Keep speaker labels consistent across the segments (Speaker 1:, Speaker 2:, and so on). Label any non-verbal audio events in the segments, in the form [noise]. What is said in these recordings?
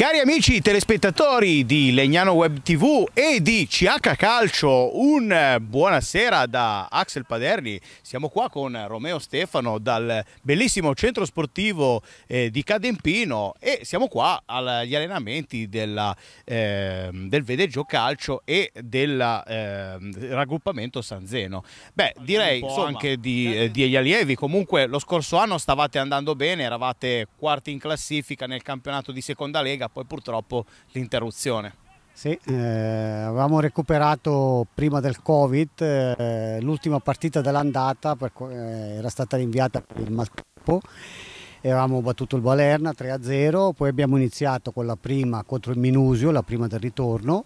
Speaker 1: Cari amici telespettatori di Legnano Web TV e di CH Calcio, un buonasera da Axel Paderni. Siamo qua con Romeo Stefano dal bellissimo centro sportivo eh, di Cadempino e siamo qua agli allenamenti della, eh, del Vedeggio Calcio e del eh, raggruppamento San Zeno. Beh, direi so anche di, eh, di allievi, comunque lo scorso anno stavate andando bene, eravate quarti in classifica nel campionato di seconda lega poi purtroppo l'interruzione.
Speaker 2: Sì, eh, avevamo recuperato prima del Covid eh, l'ultima partita dell'andata, eh, era stata rinviata per il Maltempo avevamo battuto il Balerna 3-0, poi abbiamo iniziato con la prima contro il Minusio, la prima del ritorno,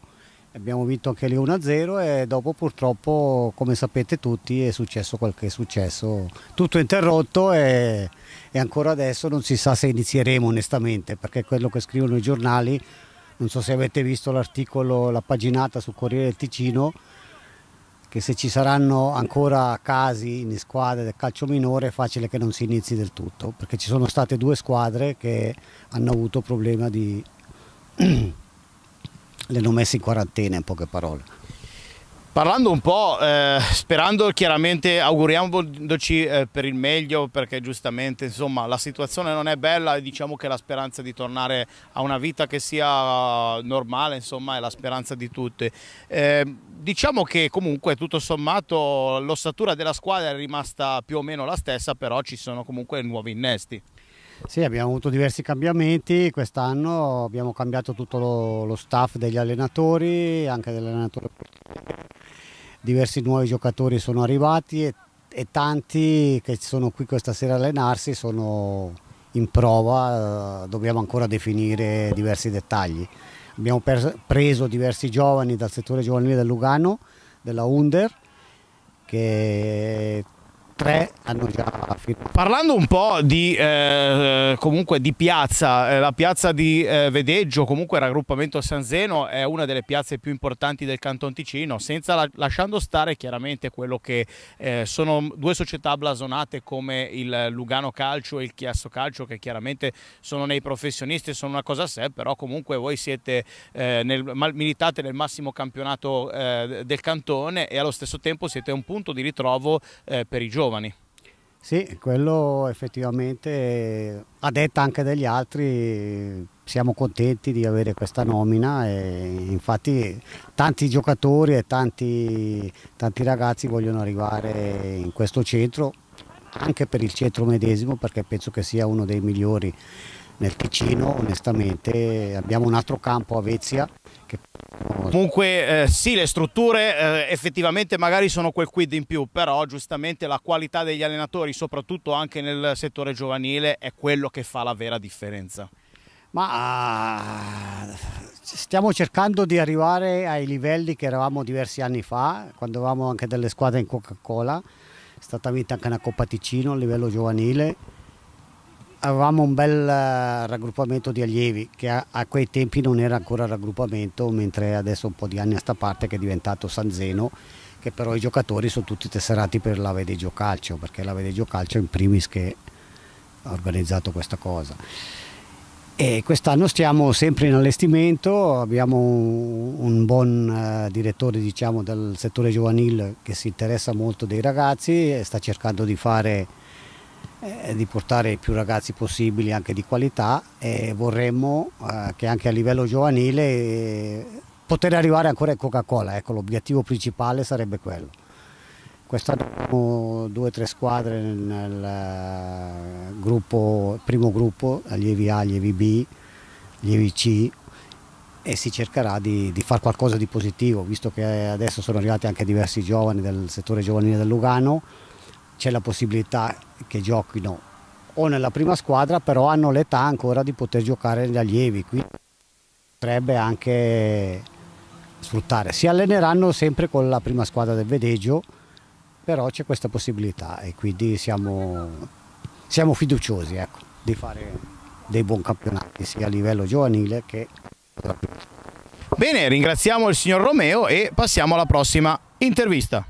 Speaker 2: abbiamo vinto anche lì 1-0 e dopo purtroppo, come sapete tutti, è successo quel che è successo, tutto interrotto e e ancora adesso non si sa se inizieremo onestamente perché quello che scrivono i giornali, non so se avete visto l'articolo, la paginata sul Corriere del Ticino, che se ci saranno ancora casi in squadre del calcio minore è facile che non si inizi del tutto, perché ci sono state due squadre che hanno avuto problema di... [clears throat] le hanno messe in quarantena in poche parole.
Speaker 1: Parlando un po', eh, sperando chiaramente, auguriamoci eh, per il meglio perché giustamente insomma la situazione non è bella e diciamo che la speranza di tornare a una vita che sia normale insomma è la speranza di tutti. Eh, diciamo che comunque tutto sommato l'ossatura della squadra è rimasta più o meno la stessa però ci sono comunque nuovi innesti.
Speaker 2: Sì, abbiamo avuto diversi cambiamenti, quest'anno abbiamo cambiato tutto lo, lo staff degli allenatori, anche dell'allenatore diversi nuovi giocatori sono arrivati e, e tanti che sono qui questa sera a allenarsi sono in prova, dobbiamo ancora definire diversi dettagli. Abbiamo preso diversi giovani dal settore giovanile del Lugano, della Under, che tre hanno già firmato.
Speaker 1: Parlando un po' di, eh, comunque di piazza, eh, la piazza di eh, Vedeggio, comunque raggruppamento San Zeno è una delle piazze più importanti del Canton Ticino, la, lasciando stare chiaramente quello che eh, sono due società blasonate come il Lugano Calcio e il Chiasso Calcio che chiaramente sono nei professionisti, sono una cosa a sé, però comunque voi siete eh, nel, militate nel massimo campionato eh, del cantone e allo stesso tempo siete un punto di ritrovo per i giovani giovani.
Speaker 2: Sì, quello effettivamente a detta anche degli altri siamo contenti di avere questa nomina e infatti tanti giocatori e tanti, tanti ragazzi vogliono arrivare in questo centro anche per il centro medesimo perché penso che sia uno dei migliori nel Ticino onestamente. Abbiamo un altro campo a Vezia che
Speaker 1: Comunque eh, sì, le strutture eh, effettivamente magari sono quel quid in più, però giustamente la qualità degli allenatori, soprattutto anche nel settore giovanile, è quello che fa la vera differenza.
Speaker 2: Ma stiamo cercando di arrivare ai livelli che eravamo diversi anni fa, quando avevamo anche delle squadre in Coca-Cola, è stata vinta anche una Coppa Ticino a livello giovanile avevamo un bel eh, raggruppamento di allievi che a, a, quei tempi non era ancora raggruppamento, mentre adesso un po' di anni a sta parte che è diventato San Zeno, che però i giocatori sono tutti tesserati per la Vedeggio Calcio, perché la Vedeggio Calcio è in primis che ha organizzato questa cosa. E quest'anno stiamo sempre in allestimento, abbiamo un, buon uh, direttore diciamo, del settore giovanile che si interessa molto dei ragazzi e sta cercando di fare eh, di portare più ragazzi possibili anche di qualità e vorremmo eh, che anche a livello giovanile eh, poter arrivare ancora in Coca-Cola, ecco l'obiettivo principale sarebbe quello. Quest'anno abbiamo due o tre squadre nel, eh, gruppo, primo gruppo, allievi A, allievi B, allievi C e si cercherà di, di fare qualcosa di positivo, visto che adesso sono arrivati anche diversi giovani del settore giovanile del Lugano, c'è la possibilità che giochino o nella prima squadra, però hanno l'età ancora di poter giocare negli allievi, quindi potrebbe anche sfruttare. Si alleneranno sempre con la prima squadra del Vedeggio, però c'è questa possibilità e quindi siamo, siamo fiduciosi ecco, di fare dei buoni campionati sia a livello giovanile che...
Speaker 1: Bene, ringraziamo il signor Romeo e passiamo alla prossima intervista.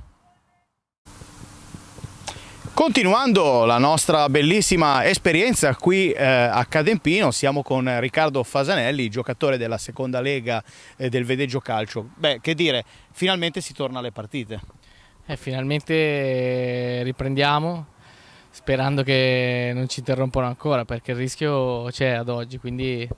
Speaker 1: Continuando la nostra bellissima esperienza qui eh, a Cadempino, siamo con Riccardo Fasanelli, giocatore della seconda lega eh, del Vedeggio Calcio. Beh, che dire, finalmente si torna alle partite.
Speaker 3: Eh, finalmente riprendiamo, sperando che non ci interrompano ancora, perché il rischio c'è ad oggi, quindi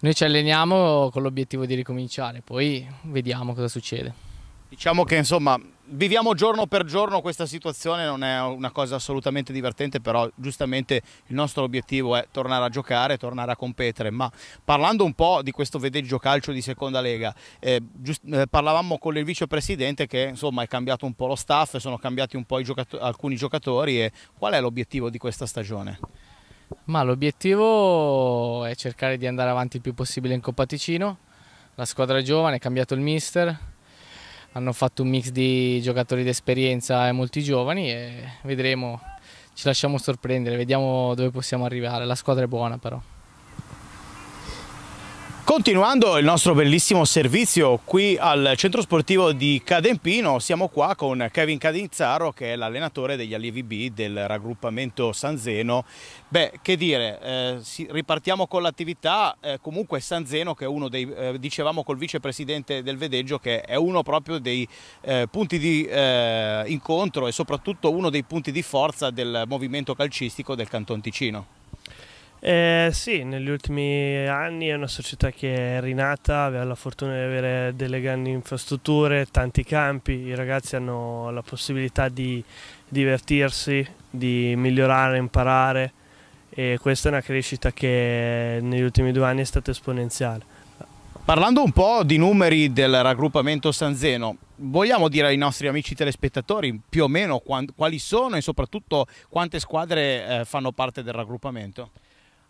Speaker 3: noi ci alleniamo con l'obiettivo di ricominciare, poi vediamo cosa succede.
Speaker 1: Diciamo che insomma viviamo giorno per giorno questa situazione, non è una cosa assolutamente divertente, però giustamente il nostro obiettivo è tornare a giocare, tornare a competere. Ma parlando un po' di questo vedeggio calcio di seconda lega, eh, eh, parlavamo con il vicepresidente che insomma è cambiato un po' lo staff, sono cambiati un po' giocato alcuni giocatori e qual è l'obiettivo di questa stagione?
Speaker 3: Ma l'obiettivo è cercare di andare avanti il più possibile in Coppa Ticino. La squadra è giovane, è cambiato il mister, hanno fatto un mix di giocatori d'esperienza e molti giovani e vedremo, ci lasciamo sorprendere, vediamo dove possiamo arrivare, la squadra è buona però.
Speaker 1: Continuando il nostro bellissimo servizio qui al centro sportivo di Cadempino, siamo qua con Kevin Cadizzaro che è l'allenatore degli allievi B del raggruppamento San Zeno. Beh, che dire, eh, ripartiamo con l'attività, eh, comunque San Zeno che è uno dei, eh, dicevamo col vicepresidente del Vedeggio, che è uno proprio dei eh, punti di eh, incontro e soprattutto uno dei punti di forza del movimento calcistico del Canton Ticino.
Speaker 4: Eh, sì, negli ultimi anni è una società che è rinata, aveva la fortuna di avere delle grandi infrastrutture, tanti campi, i ragazzi hanno la possibilità di divertirsi, di migliorare, imparare e questa è una crescita che negli ultimi due anni è stata esponenziale.
Speaker 1: Parlando un po' di numeri del raggruppamento San Zeno, vogliamo dire ai nostri amici telespettatori più o meno quali sono e soprattutto quante squadre eh, fanno parte del raggruppamento?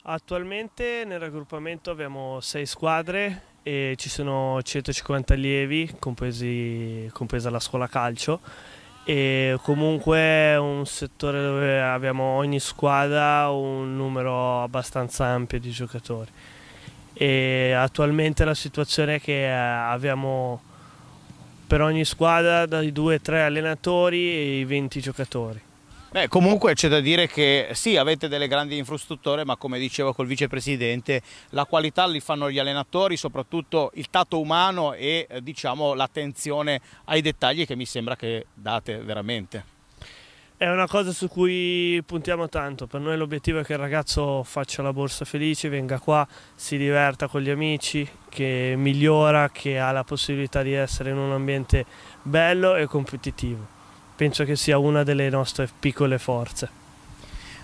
Speaker 4: Attualmente nel raggruppamento abbiamo 6 squadre e ci sono 150 allievi, compresi, compresa la scuola calcio e comunque è un settore dove abbiamo ogni squadra un numero abbastanza ampio di giocatori e attualmente la situazione è che eh, abbiamo per ogni squadra dai 2-3 allenatori e i 20 giocatori.
Speaker 1: Beh, comunque c'è da dire che sì, avete delle grandi infrastrutture, ma come dicevo col vicepresidente, la qualità li fanno gli allenatori, soprattutto il tatto umano e eh, diciamo, l'attenzione ai dettagli che mi sembra che date veramente.
Speaker 4: È una cosa su cui puntiamo tanto, per noi l'obiettivo è che il ragazzo faccia la borsa felice, venga qua, si diverta con gli amici, che migliora, che ha la possibilità di essere in un ambiente bello e competitivo penso che sia una delle nostre piccole forze.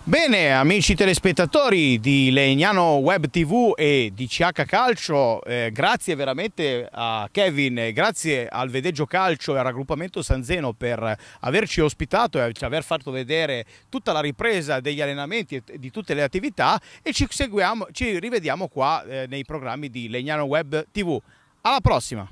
Speaker 1: Bene amici telespettatori di Legnano Web TV e di CH Calcio, eh, grazie veramente a Kevin, grazie al Vedeggio Calcio e al raggruppamento San Zeno per averci ospitato e aver fatto vedere tutta la ripresa degli allenamenti e di tutte le attività e ci, seguiamo, ci rivediamo qua eh, nei programmi di Legnano Web TV. Alla prossima!